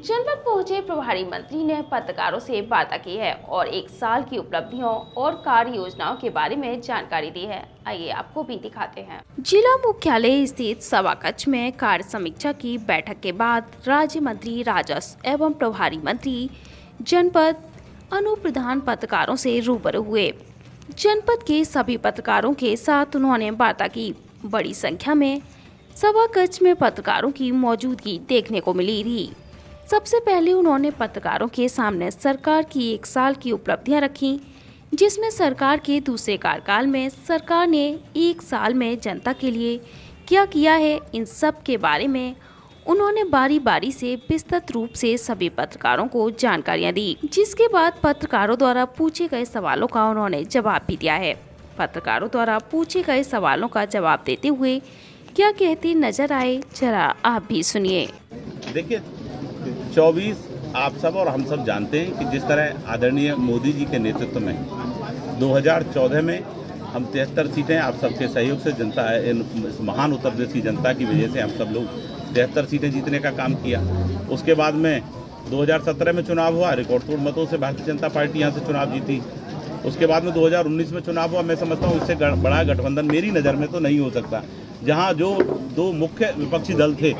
जनपद पहुँचे प्रभारी मंत्री ने पत्रकारों से वार्ता की है और एक साल की उपलब्धियों और कार्य योजनाओं के बारे में जानकारी दी है। आइए आपको भी दिखाते हैं। जिला मुख्यालय स्थित सभा कक्ष में कार्य समीक्षा की बैठक के बाद राज्य मंत्री, राजस्व एवं प्रभारी मंत्री, जनपद अनुप्रधान पत्रकारों से रूबरू हुए। जनपद के सभी पत्रकारों के साथ उन्होंने वार्ता की। बड़ी संख्या में सभा कक्ष में पत्रकारों की मौजूदगी देखने को मिली थी सबसे पहले उन्होंने पत्रकारों के सामने सरकार की एक साल की उपलब्धियाँ रखी, जिसमें सरकार के दूसरे कार्यकाल में सरकार ने एक साल में जनता के लिए क्या किया है, इन सब के बारे में उन्होंने बारी बारी से विस्तृत रूप से सभी पत्रकारों को जानकारियाँ दी, जिसके बाद पत्रकारों द्वारा पूछे गए सवालों का उन्होंने जवाब भी दिया है। पत्रकारों द्वारा पूछे गए सवालों का जवाब देते हुए क्या कहते नज़र आए, जरा आप भी सुनिए। देखिए 24 आप सब और हम सब जानते हैं कि जिस तरह आदरणीय मोदी जी के नेतृत्व में 2014 में हम तिहत्तर सीटें आप सबके सहयोग से जनता, इन महान उत्तर प्रदेश की जनता की वजह से हम सब लोग तिहत्तर सीटें जीतने का काम किया। उसके बाद में 2017 में चुनाव हुआ, रिकॉर्ड तोड़ मतों से भारतीय जनता पार्टी यहाँ से चुनाव जीती। उसके बाद में 2019 में चुनाव हुआ, मैं समझता हूँ इससे बड़ा गठबंधन मेरी नज़र में तो नहीं हो सकता। जहाँ जो दो मुख्य विपक्षी दल थे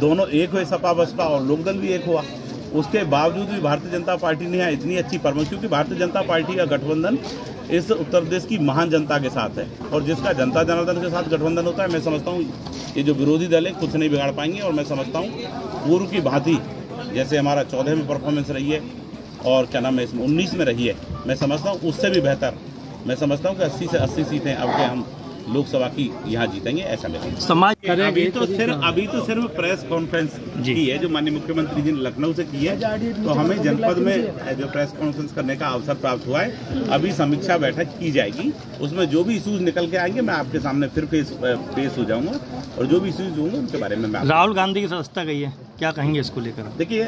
दोनों एक हुए सपा, बसपा और लोकदल भी एक हुआ। उसके बावजूद भी भारतीय जनता पार्टी ने यहाँ इतनी अच्छी परमंश क्योंकि भारतीय जनता पार्टी का गठबंधन इस उत्तर प्रदेश की महान जनता के साथ है और जिसका जनता जनार्दन के साथ गठबंधन होता है, मैं समझता हूँ ये जो विरोधी दल है कुछ नहीं बिगाड़ पाएँगे और मैं समझता हूँ पूर्व की भांति जैसे हमारा चौदह में परफॉर्मेंस रही है और क्या नाम है, इसमें उन्नीस में रही है, मैं समझता हूँ उससे भी बेहतर। मैं समझता हूँ कि अस्सी से अस्सी सीटें अब के हम लोकसभा की यहाँ जीतेंगे ऐसा मेरा समाज अभी तो सिर्फ़ अभी तो सिर्फ़ प्रेस कॉन्फ्रेंस की है जो माननीय मुख्यमंत्री जी ने लखनऊ से की है। तो हमें जनपद में जो प्रेस कॉन्फ्रेंस करने का अवसर प्राप्त हुआ है अभी समीक्षा बैठक की जाएगी। उसमें जो भी इशूज निकल के आएँगे मैं आपके सामने फिर पेश हो जाऊँगा। और जो भी इशूज होंगे उनके बारे में मैं राहुल गांधी की सदस्यता गई है क्या कहेंगे इसको लेकर? देखिए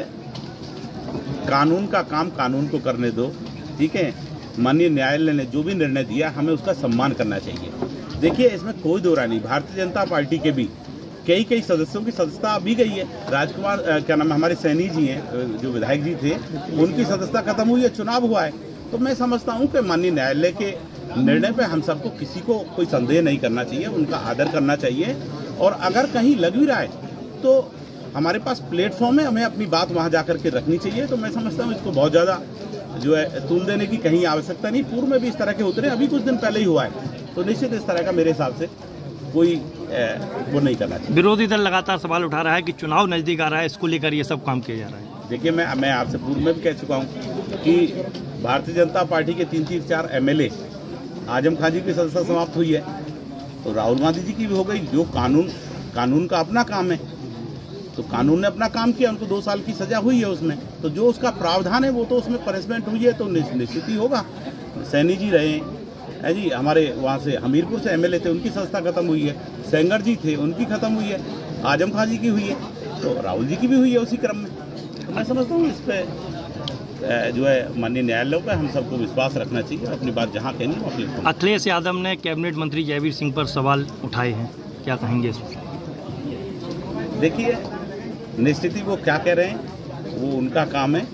कानून का काम कानून को करने दो ठीक है? माननीय न्यायालय ने जो भी निर्णय दिया, हमें उसका सम्मान करना चाहिए। देखिए, इसमें कोई दो नहीं। भारतीय जनता पार्टी के भी कई कई सदस्यों की सदस्यता अभी गई है। राजकुमार क्या नाम हमारे सैनी जी हैं जो विधायक जी थे, उनकी सदस्यता खत्म हुई है, चुनाव हुआ है। तो मैं समझता हूँ कि माननीय न्यायालय के निर्णय पे हम सबको किसी को कोई संदेह नहीं करना चाहिए, उनका आदर करना चाहिए। और अगर कहीं लग भी रहा है तो हमारे पास प्लेटफॉर्म है, हमें अपनी बात वहाँ जा के रखनी चाहिए। तो मैं समझता हूँ इसको बहुत ज़्यादा जो है तुल देने की कहीं आवश्यकता नहीं पूर्व में भी इस तरह के होते रहे अभी कुछ दिन पहले ही हुआ है। तो निश्चित इस तरह का मेरे हिसाब से कोई वो नहीं करना चाहिए। विरोधी दल लगातार सवाल उठा रहा है कि चुनाव नज़दीक आ रहा है इसको लेकर ये सब काम किया जा रहा है। देखिए मैं मैं आपसे पूर्व में भी कह चुका हूँ कि भारतीय जनता पार्टी के तीन तीन चार एमएलए आज़म खान जी की सदस्यता समाप्त हुई है। तो राहुल गांधी जी की भी हो गई जो कानून कानून का अपना काम है। तो कानून ने अपना काम किया उनको दो साल की सजा हुई है उसमें। तो जो उसका प्रावधान है वो तो उसमें पनिशमेंट हुई है तो निश्चित ही होगा। सैनी जी रहे है जी? हमारे वहाँ से हमीरपुर से एमएलए थे उनकी संस्था खत्म हुई है। सेंगर जी थे उनकी खत्म हुई है। आज़म खान जी की हुई है तो राहुल जी की भी हुई है उसी क्रम में। तो मैं समझता हूँ इस पर जो है माननीय न्यायालयों पर हम सबको विश्वास रखना चाहिए अपनी बात जहाँ कहनी अपनी अखिलेश यादव ने कैबिनेट मंत्री जयवीर सिंह पर सवाल उठाए हैं। क्या कहेंगे इस देखिए निश्चित ही वो क्या कह रहे हैं वो उनका काम है।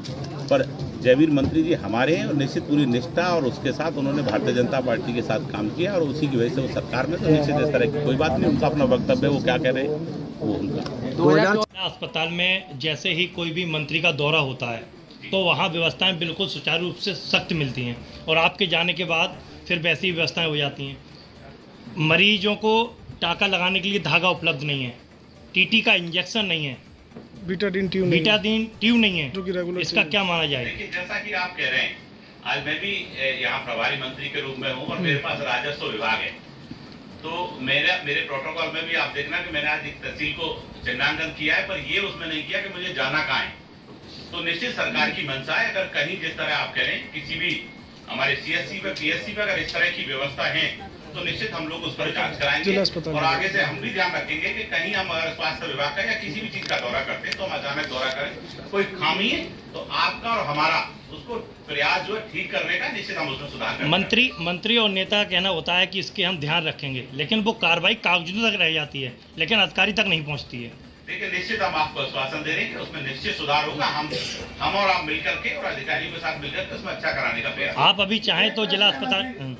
पर जयवीर मंत्री जी हमारे हैं और निश्चित पूरी निष्ठा और उसके साथ उन्होंने भारतीय जनता पार्टी के साथ काम किया और उसी की वजह से वो सरकार में तो निश्चित इस तरह की कोई बात नहीं उनका अपना वक्तव्य वो क्या कह रहे हैं वो उनका। अस्पताल में जैसे ही कोई भी मंत्री का दौरा होता है तो वहाँ व्यवस्थाएँ बिल्कुल सुचारू रूप से सख्त मिलती हैं और आपके जाने के बाद फिर वैसी व्यवस्थाएँ हो जाती हैं। मरीजों को टाका लगाने के लिए धागा उपलब्ध नहीं है टीटी का इंजेक्शन नहीं है बीटाडीन ट्यूब बीटाडीन ट्यूब नहीं है। जो कि रेगुलर इसका क्या माना जाए? लेकिन जैसा कि आप कह रहे हैं आज मैं भी यहाँ प्रभारी मंत्री के रूप में हूँ और मेरे पास राजस्व विभाग है। तो मेरे मेरे प्रोटोकॉल में भी आप देखना कि मैंने आज एक तहसील को चिन्हांकन किया है पर ये उसमें नहीं किया कि मुझे जाना कहाँ है। तो निश्चित सरकार की मंशा है अगर कहीं जिस तरह आप कह रहे हैं किसी भी हमारे सीएससी पे पीएससी पे अगर इस तरह की व्यवस्था है तो निश्चित हम लोग उस पर जाँच कराएँगे और आगे से हम भी ध्यान रखेंगे कि कहीं हम अगर स्वास्थ्य विभाग का या किसी भी चीज़ का दौरा करते हैं तो हम अचानक दौरा करें। कोई खामी है तो आपका और हमारा उसको प्रयास जो है ठीक करने का निश्चित हम उसमें सुधार करें मंत्री मंत्री और नेता का कहना होता है कि इसके हम ध्यान रखेंगे लेकिन वो कार्रवाई कागजों तक रह जाती है लेकिन अधिकारी तक नहीं पहुँचती है। देखिए निश्चित हम आपको आश्वासन दे रहे हैं कि उसमें निश्चित सुधार होगा। हम हम और आप मिलकर के और अधिकारियों के साथ मिलकर के उसमें अच्छा कराने का प्रयास आप अभी चाहें तो जिला अस्पताल